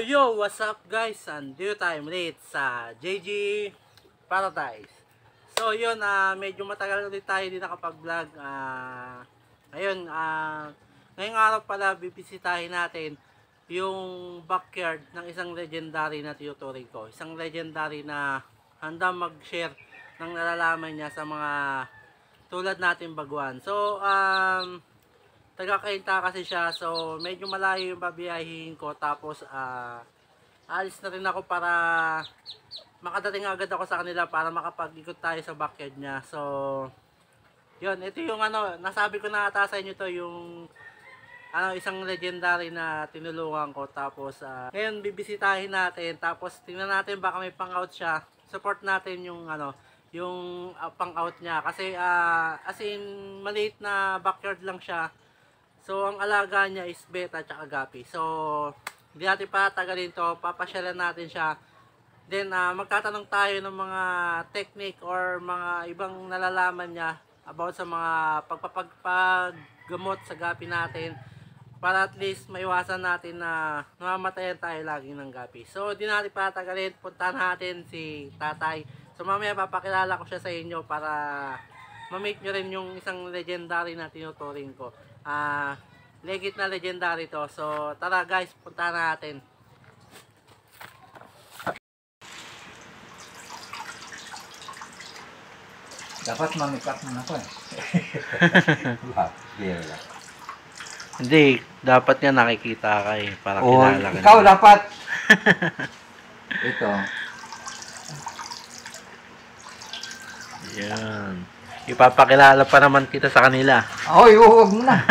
Yo, what's up guys? Andito tayo ulit sa JG Paradise. So, yun, ah medyo matagal ulit tayo din nakapag-vlog. Ah, ayun, ah ngayong araw pala bibisitahin natin yung backyard ng isang legendary na tinuturing ko. Isang legendary na handa mag-share ng nalalaman niya sa mga tulad natin baguhan. So, um, taga-kainta kasi siya. So, medyo malayo yung babiyahin ko. Tapos, ah, alis na rin ako para makadating agad ako sa kanila para makapag-ikot tayo sa backyard niya. So, yun, ito yung ano, nasabi ko na ata sa inyo to, yung ano, isang legendary na tinulungan ko. Tapos, ah, ngayon bibisitahin natin. Tapos, tingnan natin baka may pang-out siya. Support natin yung ano, yung ah, pang-out niya. Kasi, ah, as in, maliit na backyard lang siya. So, ang alaga niya is beta at gapi. So, hindi natin patagalin to. Papasyalan natin siya. Then, ah, magtatanong tayo ng mga technique or mga ibang nalalaman niya about sa mga pagpapaggamot sa gapi natin para at least maiwasan natin na namamatayan tayo lagi ng gapi. So, di natin patagalin. Punta natin si tatay. So, mamaya papakilala ko siya sa inyo para ma-make nyo rin yung isang legendary na tinuturing ko. Ah, legit na legendary to. So, tara guys, punta natin. Dapat mamikap mo na ko eh. Lang. Hindi, dapat nga nakikita ka eh, para Oh, kilala ka. ikaw nila. dapat. Ito. Yan. Ipapakilala pa naman kita sa kanila. Oy, oh, wag mo na.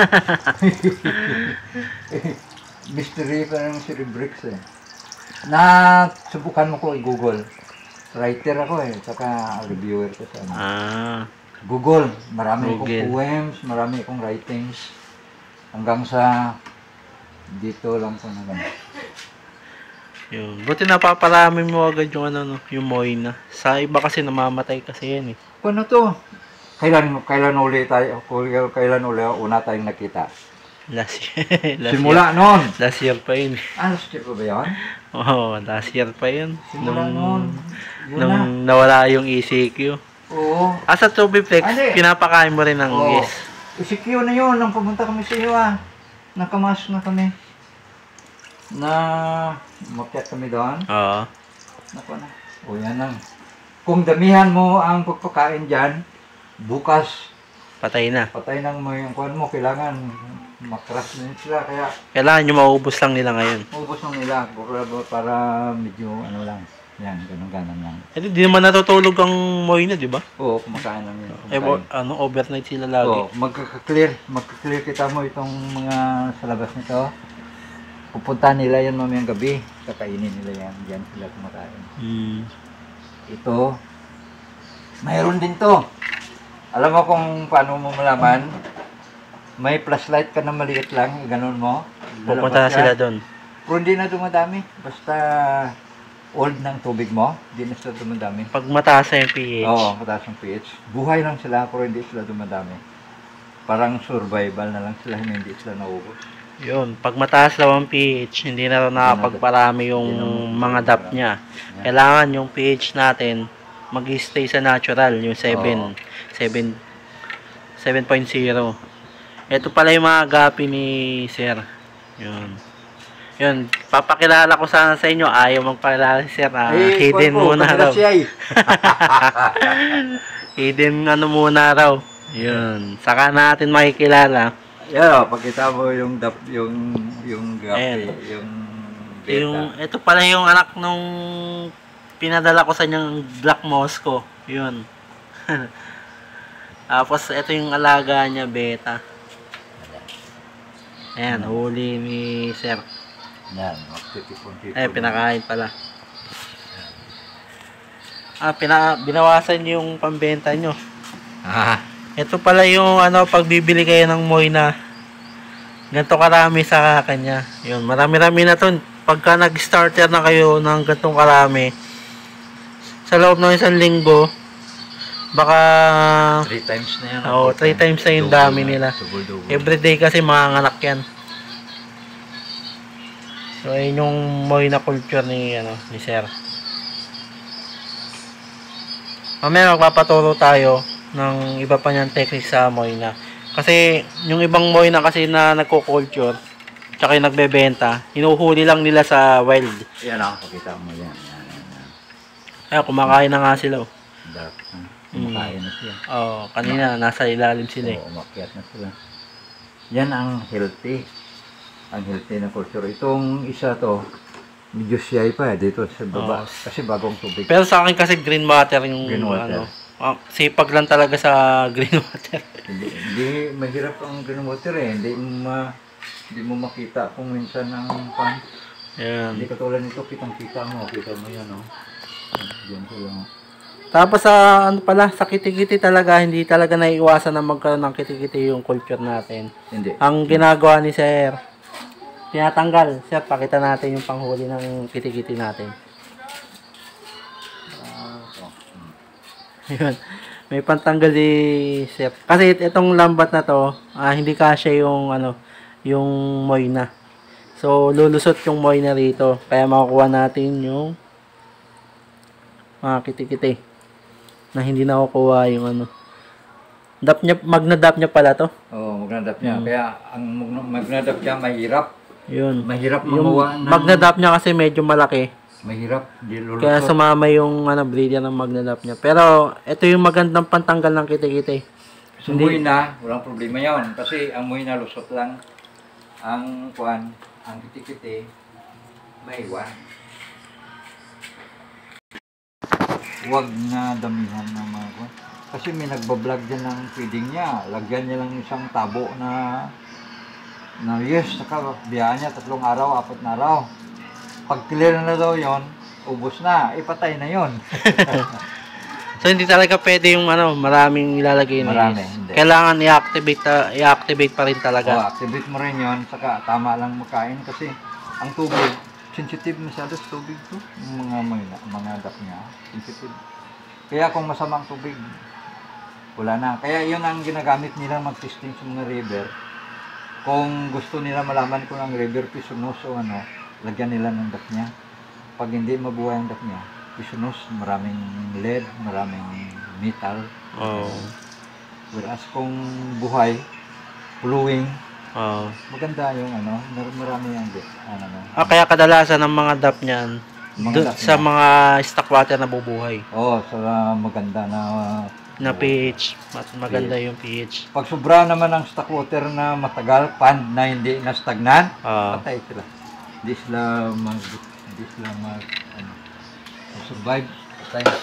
Mystery pa ng si Bricks eh. Na subukan mo ko i-google. Writer ako eh, saka reviewer ko sa ano. Ah, Google, marami Google. akong poems, marami akong writings. Hanggang sa dito lang po na ganun. yun. Buti napaparami mo agad yung ano, no, yung Moina. Sa iba kasi namamatay kasi yan eh. Paano to? Kailan kailan uli tayo kailan, kailan uli una tayong nakita? Last year. last Simula noon. Year, last year pa yun. Ah, last year pa ba yun? Oo, oh, last year pa yun. Simula noon. Yun na. nung nawala yung ECQ. Oo. Ah, sa Tubiflex, Ano eh? pinapakain mo ring ng Oo. yes. Isikyo na yun, nang pumunta kami sa iyo ah. Nakamas na kami. Na, makyat kami doon. Oo. Nako na. O yan lang. Kung damihan mo ang pagpakain dyan, bukas, Patay na. patay nang mo yung kuhan mo, kailangan makras din sila. Kaya, Kailangan nyo maubos lang nila ngayon. ubos nang nila para, para medyo ano lang. Yan, ganun ganon lang. Eh, di naman natutulog ang Moina, di ba? Oo, kumakain lang yun. Eh, bo- ano, overnight sila lagi. Oo, magkaka-clear. Magka-clear kita mo itong mga sa labas nito. Pupunta nila yan mamayang gabi. Kakainin nila yan. Diyan sila kumakain. Hmm. Ito, mayroon din to. Alam mo kung paano mo malaman? May flashlight ka na maliit lang, ganun mo. Pupunta na sila doon. Pero hindi na dumadami. Basta old ng tubig mo, hindi na sila dumadami. Pag mataas na yung pH. Oo, mataas ang pH. Buhay lang sila, pero hindi sila dumadami. Parang survival na lang sila, hindi sila nauubos. Yun, pag mataas daw ang pH, hindi na nakapagparami yung mga dap niya. Kailangan yung pH natin mag-stay sa natural, yung 7. Oo. 7 7.0. Ito pala yung mga gapi ni Sir. Yun. Yun, papakilala ko sana sa inyo. Ayaw magpakilala si Sir. Ah, Eh, hidden ko, muna raw. eh. Hidden ano muna raw. Yun. Saka natin makikilala. Yan, oh, pagkita mo yung dap, yung yung gapi, Ayan. yung beta. Yung, ito pala yung anak nung pinadala ko sa niyang Black Moscow. Yun. Tapos, ito yung alaga niya, beta. Ayan, huli ni Sir. Yan. Eh, pinakain pala. Ah, pina, binawasan yung pambenta nyo. Ah, Ito pala yung ano, pagbibili kayo ng Moina. Ganito karami sa kanya. Yun, marami-rami na to. Pagka nag-starter na kayo ng gantong karami, sa loob ng isang linggo, baka three times na yan. Oo, three times na yung Double dami na, nila. Double, double. everyday kasi mga anak yan. So, ayun yung Moina culture ni, ano, ni Sir. Mamaya magpapaturo tayo ng iba pa niyang technique sa Moina. Kasi, yung ibang Moina kasi na nagko-culture, tsaka yung nagbebenta, hinuhuli lang nila sa wild. Yan ako, pakita mo yan. Kaya kumakain na nga sila. oh. Dark. ha? Mm. Kumakain na siya. Oo, kanina nasa ilalim sila eh. Oo, umakyat na sila. Yan ang healthy. Ang healthy na culture. Itong isa to, medyo siyay pa eh, dito sa baba. Kasi bagong tubig. Pero sa akin kasi green water yung Green water. ano. ah, sipag lang talaga sa green water. hindi, hindi mahirap ang green water eh. Hindi mo ma, hindi mo makita kung minsan ang pan. Ayan. Hindi katulad nito, kitang-kita mo. Kita mo yan, oh. Tapos sa ano pala, sa kitikiti talaga, hindi talaga naiiwasan na magkaroon ng kitikiti yung culture natin. Hindi. Ang ginagawa ni Sir, tinatanggal. Sir, pakita natin yung panghuli ng kitikiti natin. Oh. Yun. May pantanggal di Sir. Kasi it- itong lambat na to, ah, hindi kasya yung ano, yung moina. So, lulusot yung moina rito. Kaya makukuha natin yung mga kitikiti na hindi nakukuha yung ano. Dap niya, magnadap niya pala to. Oo, magnadap niya. Hmm. Kaya ang mag- magnadap niya mahirap. Yun. Mahirap mamuha ng... magnadap niya kasi medyo malaki. Mahirap. Di lulusot. Kaya sumama yung ano, brilliant ng magnadap niya. Pero, ito yung magandang pantanggal ng kitikiti. Sa muhi na, walang problema yon Kasi ang muhi na lusot lang. Ang kuan, ang kiti-kiti, may Huwag na damihan ng mga kuan. Kasi may nagbablog dyan ng feeding niya. Lagyan niya lang isang tabo na na yes, saka biyaan niya tatlong araw, apat na araw. Pag clear na daw yon ubos na, ipatay na yon So, hindi talaga pwede yung ano, maraming ilalagay na Marami, is. hindi. Kailangan i-activate, ah, i-activate pa rin talaga. O, activate mo rin yon saka tama lang makain kasi ang tubig, sensitive masyado sa tubig to. Yung mga mga, mga dap niya, sensitive. Kaya kung masama ang tubig, wala na. Kaya yun ang ginagamit nila mag-testing sa mga river. Kung gusto nila malaman kung ang river pisonos o ano, lagyan nila ng dap niya. Pag hindi mabuhay ang dap niya, pisonos, maraming lead, maraming metal. Oo. Whereas kung buhay, flowing, Oo. maganda yung ano, mar- marami ang bit. Ano, ano. Ah, kaya kadalasan ng mga dap niyan, Mga dap sa niya. mga stock water na bubuhay. Oo, sa maganda na Na pH. Mas maganda yung pH. pag sobra naman ang stock water na matagal, pan na hindi na stagnan, Ah. patay sila. Hindi sila mag hindi sila mag ano, survive.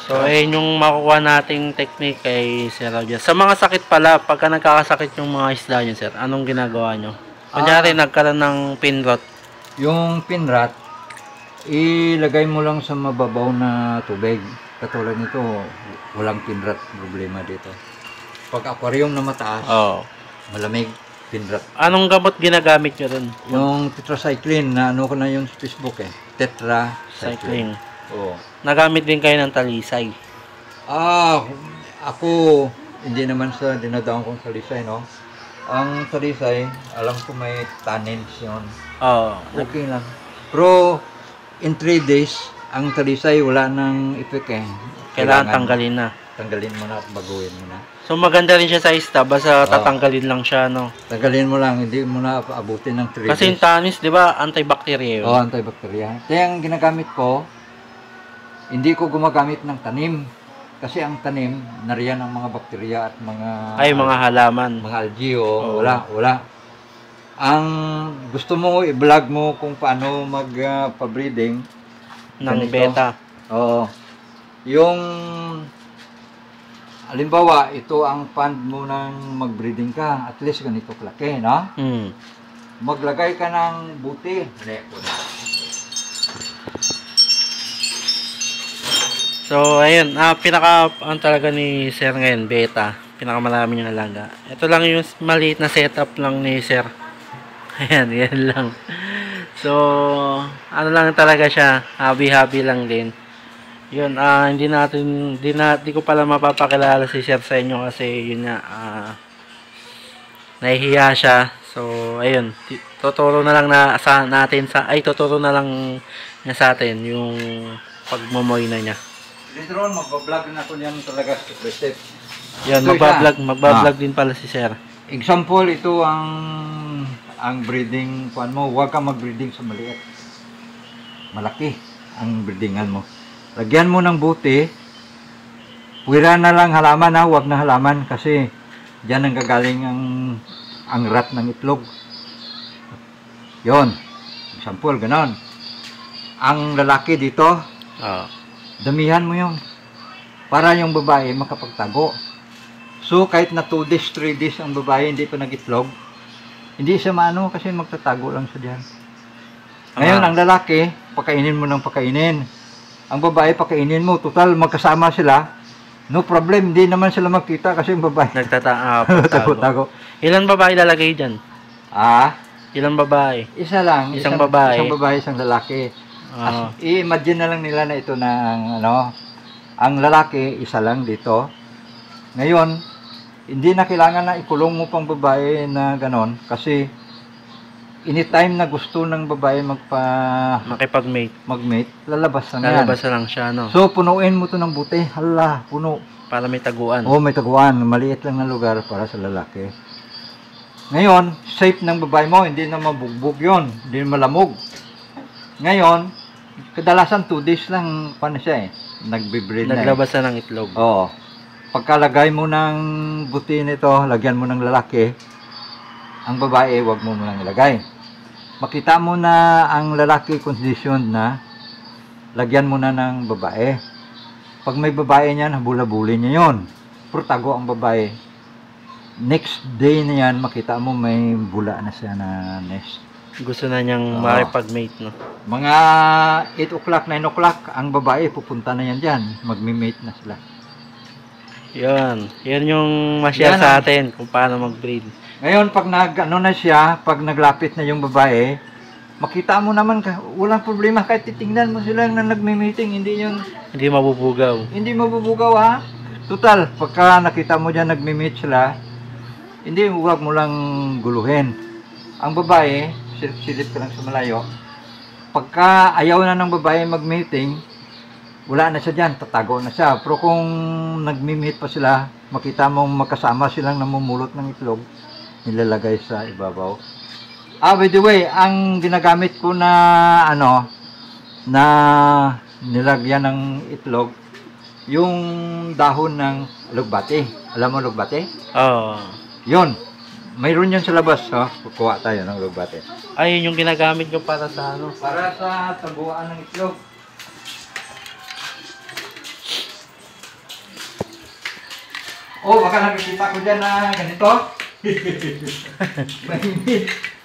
So, ayun yung makukuha nating technique kay Sir Roger. Sa mga sakit pala, pagka nagkakasakit yung mga isda nyo, Sir, anong ginagawa nyo? Kunyari, nagkaroon ng pin rot. Yung pinrat, ilagay mo lang sa mababaw na tubig. Katulad nito, walang pinrat problema dito. Pag aquarium na mataas, Oo. malamig, pinrat. Anong gamot ginagamit nyo dun? Yung tetracycline na ano ko na yung Facebook eh. Tetracycline. Oo. Nagamit din kayo ng talisay. Ah, ako hindi naman sa dinadaon kong salisay, no? Ang salisay, alam ko may tannins yun. Oo. Okay lang. Pero in 3 days, ang talisay wala nang effect eh. Kailangan tanggalin na. Tanggalin mo na at baguhin mo na. So maganda rin siya sa isda, basta Oo. tatanggalin lang siya, no? Tanggalin mo lang, hindi mo na abutin ng 3 Kasi yung days. tanis, di ba, antibacterial? Oo, antibacterial. Kaya ang ginagamit ko, hindi ko gumagamit ng tanim. Kasi ang tanim, nariyan ang mga bakterya at mga Ay, mga halaman. mga algae o Oo. wala, wala. Ang gusto mo i-vlog mo kung paano mag-breeding, ng ganito. beta. Oo. Yung Halimbawa, ito ang fund mo ng mag-breeding ka. At least ganito kalaki, no? Hmm. Maglagay ka ng buti. So, ayun, ah, pinaka, ang talaga ni Sir ngayon, beta, pinakamarami yung alaga. Ito lang yung maliit na setup lang ni Sir. Ayan, yan lang. So, ano lang talaga siya, happy-happy lang din. Yun, ah, hindi natin, hindi na, di ko pala mapapakilala si Sir sa inyo kasi yun nga, ah, nahihiya siya. So, ayun. Tuturo na lang na sa natin sa ay tuturo na lang niya sa atin yung pagmomoy na niya. Later on, magbablog na ako yan talaga step by step. Yan, Ito magbablog, magbablog din pala si Sir. Example, ito ang ang breeding kuan mo, huwag kang mag-breeding sa maliit. Malaki ang breedingan mo. Lagyan mo ng buti. Pwera na lang halaman ha, huwag na halaman kasi diyan ang gagaling ang ang rat ng itlog. Yon. Example, ganon. Ang lalaki dito, Oo. Damihan mo yung para yung babae makapagtago. So, kahit na 2 days, 3 days ang babae hindi pa nag-itlog, hindi siya maano kasi magtatago lang siya diyan. Ngayon, Ah. ang lalaki, pakainin mo ng pakainin. Ang babae, pakainin mo. Total, magkasama sila. No problem, hindi naman sila magkita kasi yung babae ah, pagtago. tago. Ilan babae lalagay dyan? Ah, Ilan babae? isa lang. Isang babae. Isang babae, isang lalaki. As- I-imagine na lang nila na ito na ang ano, ang lalaki isa lang dito. Ngayon, hindi na kailangan na ikulong mo pang babae na ganon kasi anytime na gusto ng babae magpa makipag-mate. magmate, lalabas na yan. Lalabas na lang siya, no? So punuin mo to ng buti. Hala, puno. Para may taguan. Oo, may taguan. Maliit lang na lugar para sa lalaki. Ngayon, safe ng babae mo, hindi na mabugbog yon, hindi malamog. Ngayon, kadalasan 2 days lang pa na siya eh. Nagbe-breed na eh. Naglabas na ng itlog. Oo. Pagkalagay mo ng buti nito, lagyan mo ng lalaki, ang babae, wag mo lang ilagay. Makita mo na ang lalaki conditioned na, lagyan mo na ng babae. Pag may babae niyan, habula-bulin niya yon. Prutago ang babae. Next day na yan, makita mo may bula na siya na nest. Gusto na niyang Oo. makipag-mate, no? Mga 8 o'clock, 9 o'clock, ang babae pupunta na yan dyan. Magmi-mate na sila. Yan. Yan yung ma-share Yan sa atin kung paano mag-breed. Ngayon, pag nag, ano na siya, pag naglapit na yung babae, makita mo naman, ka, walang problema kahit titingnan mo sila na nagme-meeting, hindi yun, Hindi mabubugaw. hindi mabubugaw ha. Total, pagka nakita mo dyan nagme-meet sila, hindi, huwag mo lang guluhin. Ang babae, silip-silip ka lang sa malayo, pagka ayaw na ng babae mag-meeting, wala na siya dyan, tatago na siya. Pero kung nagmi-meet pa sila, makita mong magkasama silang namumulot ng itlog, nilalagay sa ibabaw. Ah, by the way, ang ginagamit ko na ano, na nilagyan ng itlog, yung dahon ng lugbate. Alam mo lugbate? Oo. Yun. Mayroon yun sa labas. Ha? Kukuha tayo ng lugbate. Ayun yung ginagamit ko para sa ano. Para sa taguan ng itlog. Oh, baka nakikita ko dyan na ganito. Mainit.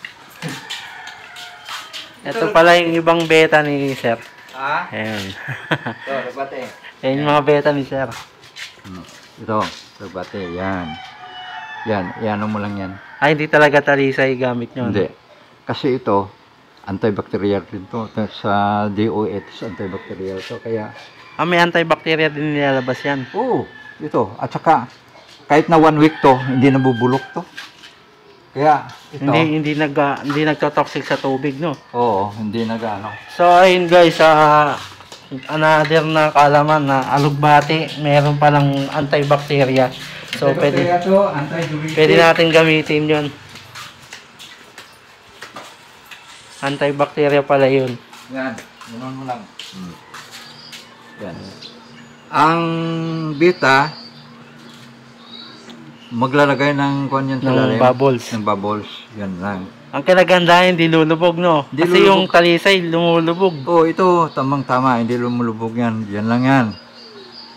Ito pala yung ibang beta ni Sir. Ah, Ayan. ito, lugbate. Ayan yung mga beta ni Sir. Hmm. Ito, lugbate. Yan. Yan, iano mo lang yan. Ay, hindi talaga talisay gamit nyo. Hindi. Kasi ito, antibacterial din to. Sa DOH, antibacterial to. Kaya, Ah, may antibacteria din nilalabas yan. oo, ito. At saka, kahit na one week to, hindi nabubulok to. Kaya, ito, Hindi hindi nag ah, hindi nagto-toxic sa tubig, no. oo, hindi nag-ano. So, ayun guys, ah another na kaalaman na alugbati, meron palang antibacteria. So, pwede, Antibacterial to, pwede natin gamitin yon Antibacteria pala yun. Yan, ganun mo lang. Hmm. Yan. Ang beta, maglalagay ng kung yan sa Ng lalim. bubbles. Ng bubbles. Yan lang. Ang kinagandahan, hindi lulubog, no? Hindi Kasi yung lulubog. talisay, lumulubog. Oh, ito, tamang tama, hindi lumulubog yan. Yan lang yan.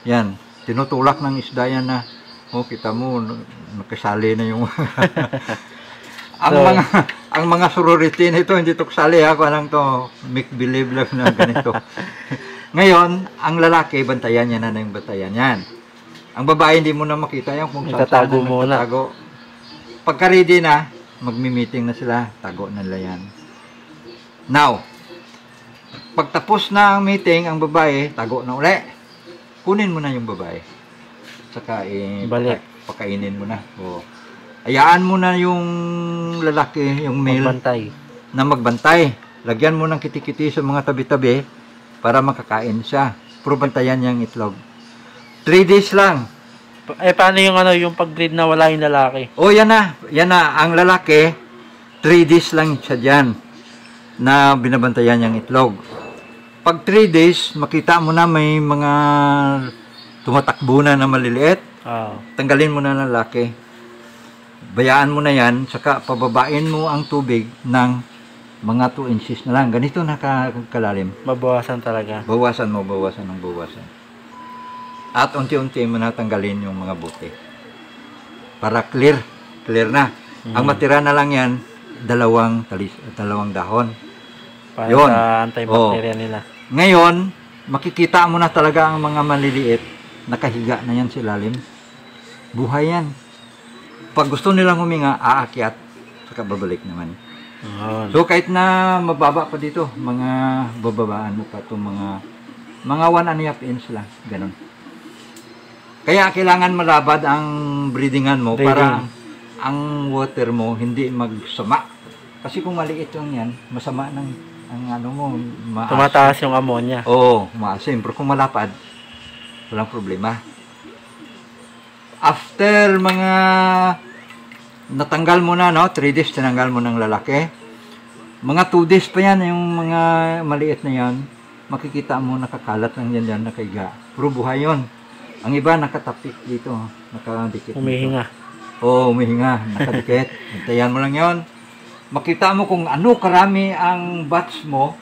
Yan. Tinutulak ng isda yan na, oh, kita mo, nakasali na yung... ang So- mga ang mga sorority na ito, hindi to kasali ha, kung lang to, make believe lang na ganito. Ngayon, ang lalaki, bantayan niya na na yung bantayan yan. Ang babae, hindi mo na makita yan kung saan saan na nagtatago. Pagka ready na, magmi-meeting na sila, tago na nila yan. Now, pagtapos na ang meeting, ang babae, tago na uli. Kunin mo na yung babae. Saka, eh, Balik. paka- pakainin mo na. O, Ayaan mo na yung lalaki, yung male, Magbantay. na magbantay. Lagyan mo ng kitikiti sa mga tabi-tabi para makakain siya. Pero bantayan niya ang itlog. 3 days lang. Eh, paano yung ano, yung pag-breed na wala yung lalaki? O yan na, yan na. Ang lalaki, 3 days lang siya dyan na binabantayan niyang itlog. Pag 3 days, makita mo na may mga tumatakbo na na maliliit. Oo. Tanggalin mo na ng lalaki. Bayaan mo na yan, saka pababain mo ang tubig ng mga 2 inches na lang. Ganito na ka- kalalim. mabawasan talaga. Bawasan mo, bawasan ng bawasan. At unti-unti mo natanggalin yung mga buti. Para clear. Clear na. Ang matira na lang yan, dalawang talis, dalawang dahon. Para Yun. sa antibacteria nila. Ngayon, makikita mo na talaga ang mga maliliit. Nakahiga na yan sa ilalim. Buhay yan. Pag gusto nilang huminga, aakyat. Saka babalik naman. Yun. So kahit na mababa pa dito, mga bababaan mo pa itong mga mga one and a half inch lang, ganun. Kaya kailangan malabad ang breedingan mo para Breeding. ang water mo hindi magsama. Kasi kung maliit lang yan, masama ng ang ano mo, maas. Tumataas yung ammonia. Oo, maasim. Pero kung malapad, walang problema. After mga natanggal mo na, no? 3 days tinanggal mo ng lalaki. Mga 2 days pa yan, yung mga maliit na yan, makikita mo nakakalat lang yan yan, nakaiga. Pero buhay yun. Ang iba nakatapik dito, nakadikit. dito. Humihinga. Oo, humihinga, nakadikit. Hintayan mo lang yon. Makita mo kung ano karami ang batch mo.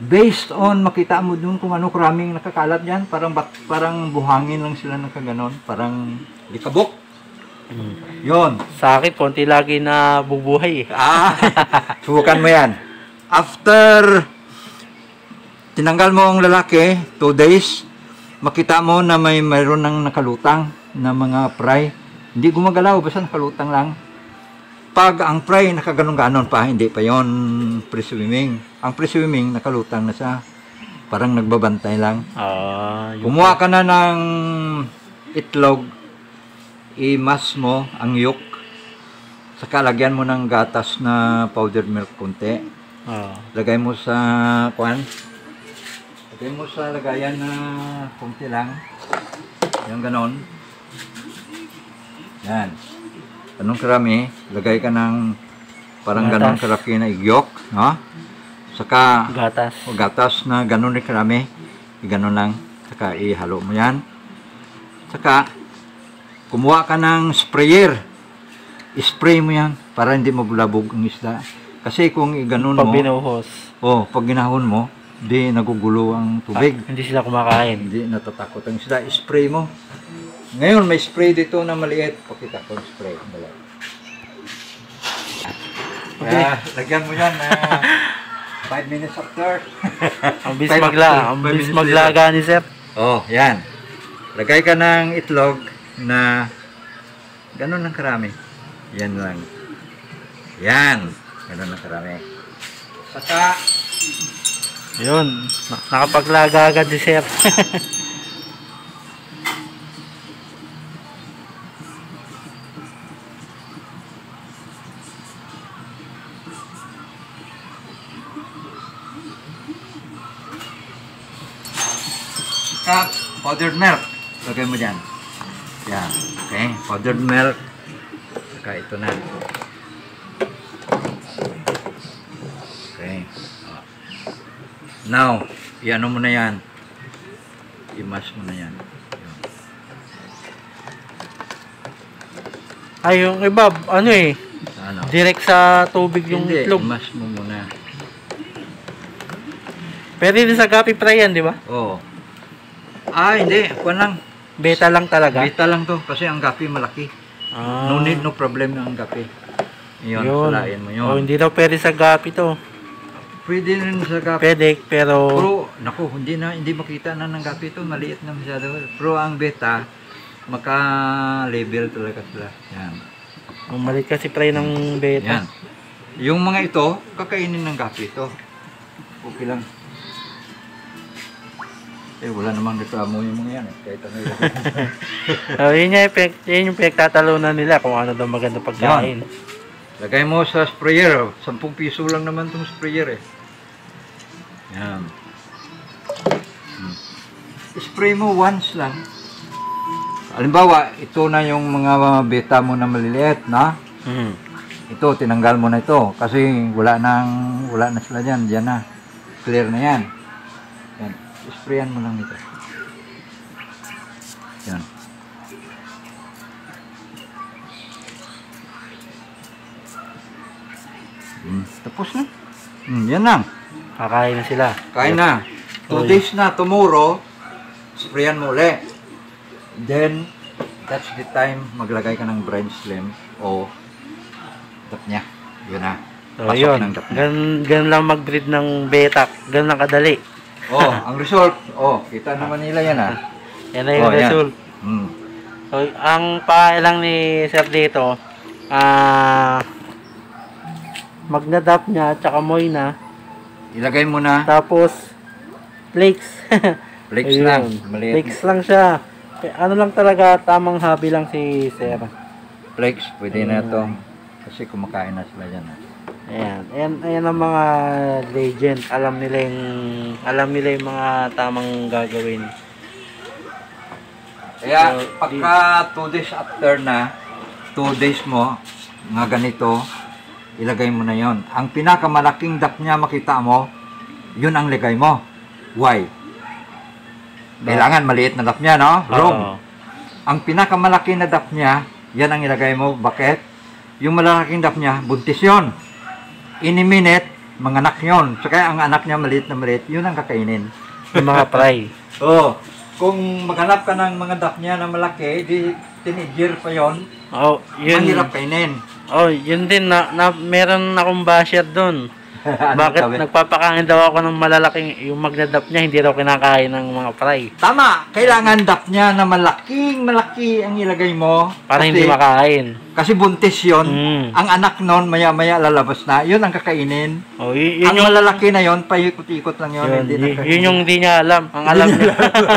Based on makita mo dun kung ano karaming nakakalat diyan, parang bat, parang buhangin lang sila ng kaganon, parang likabok. Mm. Yon. Sa akin, konti lagi na bubuhay eh. Ah, subukan mo yan. After tinanggal mo ang lalaki, 2 days, makita mo na may mayroon ng nakalutang na mga fry. Hindi gumagalaw, basta nakalutang lang. Pag ang fry nakaganon-ganon pa, hindi pa yon pre-swimming. Ang pre-swimming, nakalutang na siya. Parang nagbabantay lang. Ah, Kumuha ka na ng itlog, i-mash mo ang yolk, saka lagyan mo ng gatas na powdered milk konti. Ah. Lagay mo sa kwan. Lagay mo sa lagayan na konti lang. Yung ganon. Yan. Anong karami, lagay ka ng parang Gatas. karaki na igyok. No? Saka gatas. o gatas na ganun rin karami. Ganon lang. Saka ihalo mo yan. Saka, kumuha ka ng sprayer. Spray mo yan para hindi mabulabog ang isda. Kasi kung iganon Pag mo, binuhos, oh, pag ginahon mo, di nagugulo ang tubig. hindi sila kumakain. Hindi natatakot ang isda. Spray mo. Ngayon, may spray dito na maliit. Pakita ko yung spray. Dali. Okay. Ah, lagyan mo yan na 5 minutes after. Ang bis Five magla, after, ang five bis minutes maglaga ni Sir. Oh, yan. Lagay ka ng itlog na ganun lang karami. Yan lang. Yan. Ganun lang karami. Saka, Yun, na- nakapaglaga agad si Sir. powdered milk. Lagay mo dyan. Yan. Okay. Powdered milk. Saka ito na. Okay. Oh. Now, iano mo na yan. I-mash mo na yan. Ay, yung iba, ano eh, Ano? direct sa tubig yung Hindi, itlog. i-mash mo muna. Pwede din sa gapi fry yan, di ba? Oo. Ah, hindi. Kuwan lang. Beta lang talaga. Bita lang to. Kasi ang gapi malaki. Ah, No need, no problem ang gapi. Yun, yun. sulain mo yun. Oh, hindi daw pwede sa gapi to. Pwede rin sa gapi. Pwede, pero Pero, naku, hindi na, hindi makita na ng gapi to. Maliit na masyado. Pero ang beta, maka-level talaga sila. Yan. umalit kasi fry ng beta. Yan. Yung mga ito, kakainin ng gapi ito. Okay lang. Eh, wala namang reklamo yung mga yan eh. Kahit ano yun. Oh, yun, yung, yun yung pinagtatalunan nila kung ano daw maganda pagkain. Lagay mo sa sprayer. 10 piso lang naman itong sprayer eh. Yan. Hmm. Spray mo once lang. Halimbawa, ito na yung mga beta mo na maliliit, na? Mm. Ito, tinanggal mo na ito. Kasi wala nang, wala na sila dyan. Diyan na. Clear na yan. Yan. Sprayan mo lang nito. Yan. Hmm, tapos na. Hmm, yan lang. Kakain na sila. Kain na. Two Oy. days na, tomorrow, sprayan mo ulit. Then, that's the time maglagay ka ng brine slim o dap niya. Yun na. So, Pasok yun. Gan, gan lang mag-breed ng beta. Gan lang kadali. Oh, ang result, oh, kita naman nila yan ah. Yan na yung Oh, yan. result. Hmm. So, ang pakailang ni Sir dito, ah, magnadap niya, tsaka moina, Ilagay mo na tapos, flakes. flakes Ayun. lang. Maliit. Flakes lang siya. Eh, Ano lang talaga, tamang hobby lang si Sir. Flakes, pwede na to. Kasi kumakain na sila yan. ah. Ayan. Ayan, ayan ang mga legend. Alam nila yung, alam nila yung mga tamang gagawin. Kaya So, pagka 2 days after na, 2 days mo, nga ganito, ilagay mo na yon. Ang pinakamalaking dap niya makita mo, yun ang ligay mo. Why? Kailangan maliit na dap niya, no? Wrong. Oo. Ang pinakamalaki na dap niya, yan ang ilagay mo. Bakit? Yung malalaking dap niya, buntis yon. In a minute, manganak yon. So kaya ang anak niya maliit na maliit, yun ang kakainin. Yung mga fry. Oo. Kung maghanap ka ng mga dap niya na malaki, di teenager pa yon, Oh, yun. mahirap kainin. Oh, yun din na, na meron akong basher doon. Bakit nagpapakain daw ako ng malalaking yung magnadap niya hindi daw kinakain ng mga fry Tama, kailangan dap niya na malaking malaki ang ilagay mo. para kasi, hindi makain. Kasi buntis yon. Mm. Ang anak nun, maya-maya lalabas na. Yun ang kakainin. Oh, y- yun ang yung malalaki na yon, paikot-ikot lang yun. yun, hindi y- yun yung hindi niya alam. Ang alam niya.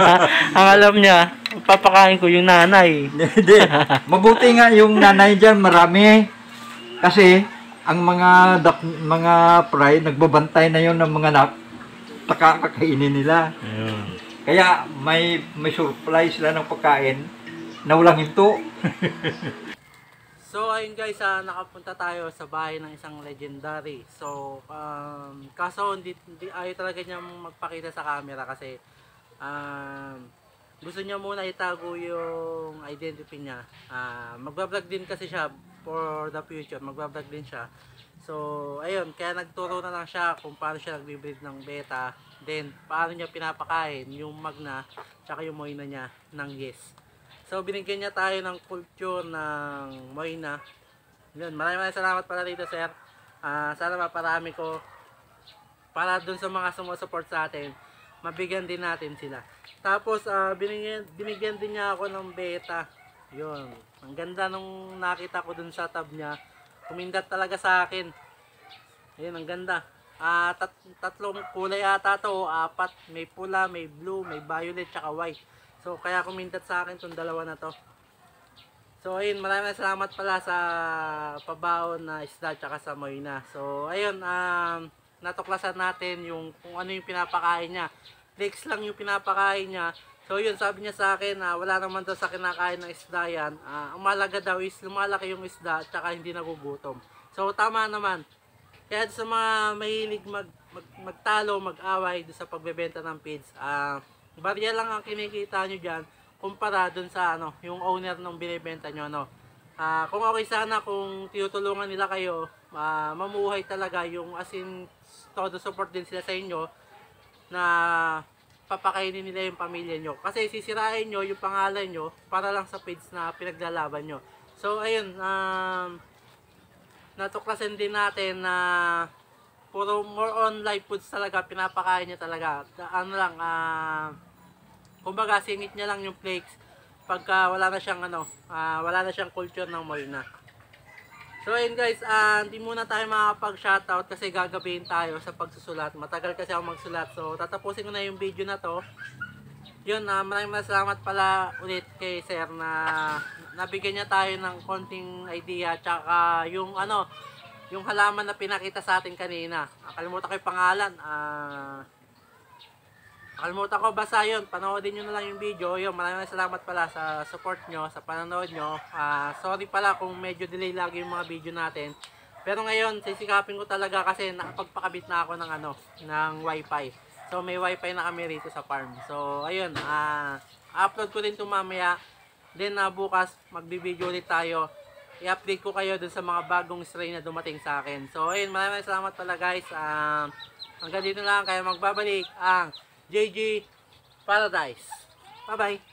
ang alam niya, papakain ko yung nanay. Hindi. Mabuti nga yung nanay dyan, marami. Kasi, ang mga dap, mga fry, nagbabantay na yon ng mga anak. Taka kakainin nila. Ayun. Kaya may may supply sila ng pagkain na walang hinto. So ayun guys, ah, nakapunta tayo sa bahay ng isang legendary. So um, kaso hindi, hindi ayaw talaga niya magpakita sa camera kasi um, gusto niya muna itago yung identity niya. Ah, magbablog din kasi siya for the future, magbablog din siya. So ayun, kaya nagturo na lang siya kung paano siya nagbe-breed ng beta. Then paano niya pinapakain yung magna tsaka yung moina niya ng yes. So, binigyan niya tayo ng culture ng Moina. Yun, maraming maraming salamat pala dito, sir. Ah, sana maparami ko para dun sa mga sumusupport sa atin, mabigyan din natin sila. Tapos, ah, binigyan, binigyan din niya ako ng beta. Yun. Ang ganda nung nakita ko dun sa tab niya. Kumindat talaga sa akin. Ayun, ang ganda. Ah, tat tatlong kulay ata to, apat, may pula, may blue, may violet, tsaka white. So, kaya kumintat sa akin tong dalawa na to. So, ayun, maraming salamat pala sa pabaon na isda tsaka sa moina. So, ayun, um, natuklasan natin yung kung ano yung pinapakain niya. Flakes lang yung pinapakain niya. So, yun, sabi niya sa akin na wala naman daw sa kinakain ng isda yan. Ah, ang malaga daw is lumalaki yung isda tsaka hindi nagugutom. So, tama naman. Kaya sa mga mahilig mag, mag, magtalo, mag-away sa pagbebenta ng feeds, ah, barya lang ang kinikita nyo dyan kumpara dun sa ano, yung owner ng binibenta nyo, no. Ah, kung okay sana kung tinutulungan nila kayo, ah, mamuhay talaga yung as todo support din sila sa inyo na papakainin nila yung pamilya nyo. Kasi sisirain nyo yung pangalan nyo para lang sa page na pinaglalaban nyo. So, ayun, um, natuklasan din natin na puro more on live foods talaga, pinapakain niya talaga. Ano lang, ah, kumbaga singit niya lang yung flakes pagka wala na siyang ano, ah, wala na siyang culture ng Molina. So ayun guys, ah, hindi muna tayo makakapag-shoutout kasi gagabihin tayo sa pagsusulat. Matagal kasi ako magsulat. So tatapusin ko na yung video na to. yun, ah, maraming salamat pala ulit kay Sir na nabigyan niya tayo ng konting idea tsaka yung ano, yung halaman na pinakita sa atin kanina. Ah, Kalimutan ko yung pangalan. Ah, Nakalimutan ko basta yun, panoodin nyo na lang yung video. Yun, maraming salamat pala sa support nyo, sa panonood nyo. Ah, sorry pala kung medyo delay lagi yung mga video natin. Pero ngayon, sisikapin ko talaga kasi nakapagpakabit na ako ng ano, ng wifi. So may wifi na kami rito sa farm. So ayun, ah upload ko din ito mamaya. Then na bukas magbi-video ulit tayo. I-update ko kayo dun sa mga bagong strain na dumating sa akin. So ayun, maraming salamat pala guys. Ah, hanggang dito lang kayo magbabalik ang JG Paradise. Bye-bye.